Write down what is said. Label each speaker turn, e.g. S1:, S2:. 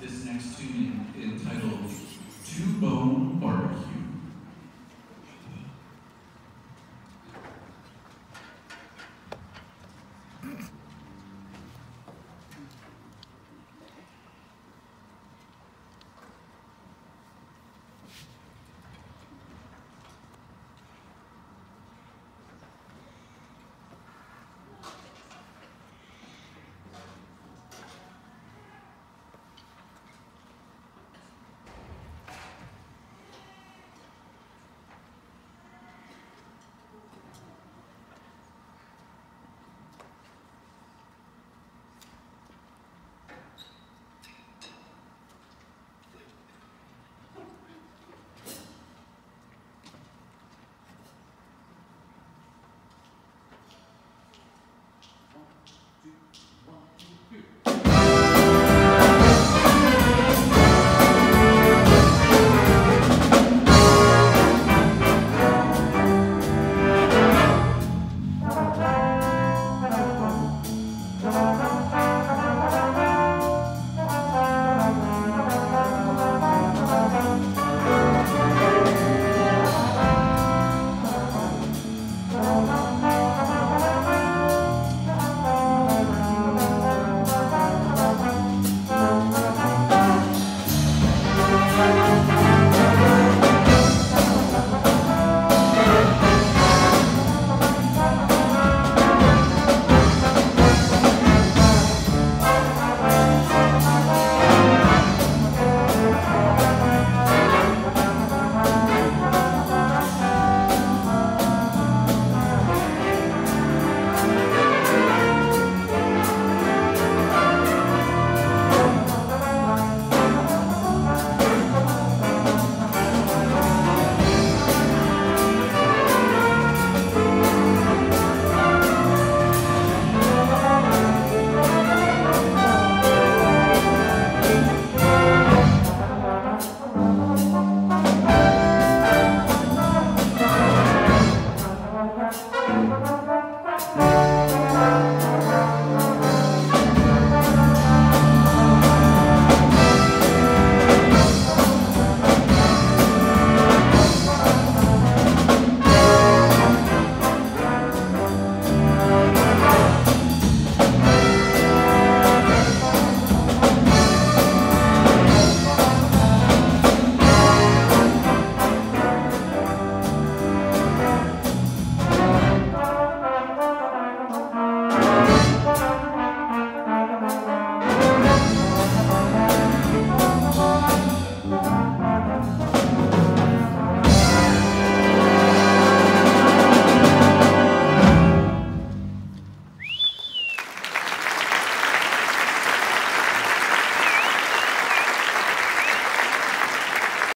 S1: this next tune entitled Two Bone Barbecue.